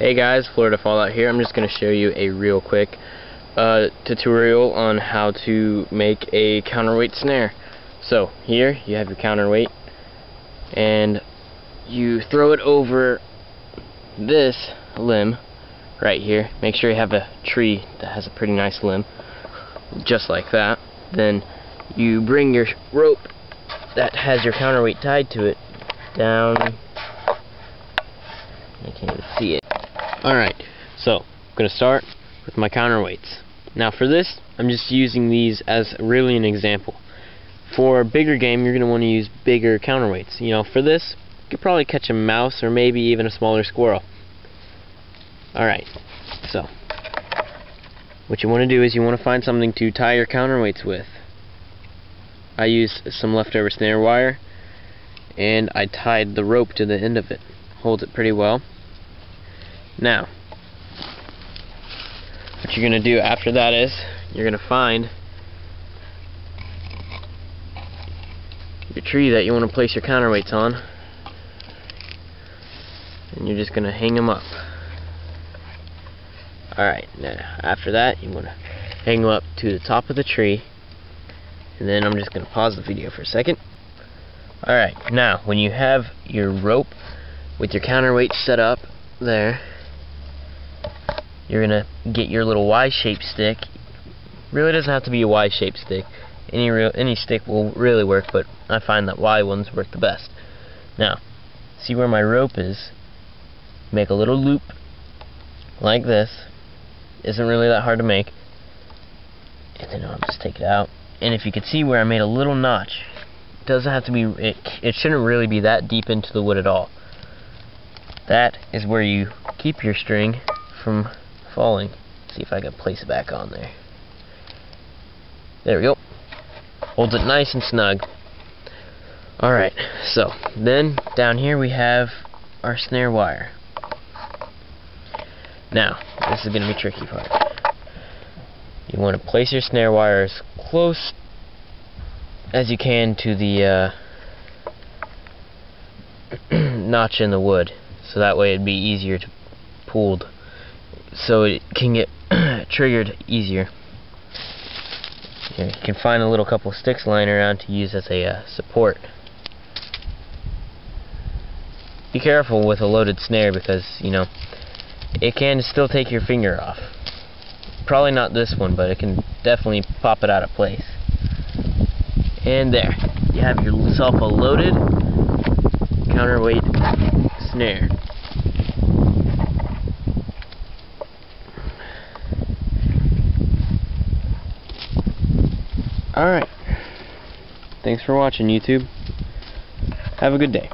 Hey guys, Florida Fallout here. I'm just going to show you a real quick uh, tutorial on how to make a counterweight snare. So here you have your counterweight and you throw it over this limb right here. Make sure you have a tree that has a pretty nice limb just like that. Then you bring your rope that has your counterweight tied to it down I can't even see it. Alright, so I'm going to start with my counterweights. Now for this, I'm just using these as really an example. For a bigger game, you're going to want to use bigger counterweights. You know, for this, you could probably catch a mouse or maybe even a smaller squirrel. Alright, so what you want to do is you want to find something to tie your counterweights with. I used some leftover snare wire and I tied the rope to the end of it. Holds it pretty well. Now, what you're going to do after that is, you're going to find your tree that you want to place your counterweights on, and you're just going to hang them up. Alright, now after that, you want to hang them up to the top of the tree, and then I'm just going to pause the video for a second. Alright, now, when you have your rope with your counterweight set up there, you're gonna get your little Y-shaped stick. Really doesn't have to be a Y-shaped stick. Any real any stick will really work, but I find that Y ones work the best. Now, see where my rope is? Make a little loop like this. Isn't really that hard to make. And then I'll just take it out. And if you can see where I made a little notch, doesn't have to be. It it shouldn't really be that deep into the wood at all. That is where you keep your string from falling. See if I can place it back on there. There we go. Holds it nice and snug. Alright, so then down here we have our snare wire. Now, this is going to be tricky part. You want to place your snare wire as close as you can to the uh, notch in the wood so that way it'd be easier to pulled so it can get triggered easier. Here, you can find a little couple sticks lying around to use as a uh, support. Be careful with a loaded snare because, you know, it can still take your finger off. Probably not this one, but it can definitely pop it out of place. And there, you have yourself a loaded counterweight snare. Alright. Thanks for watching, YouTube. Have a good day.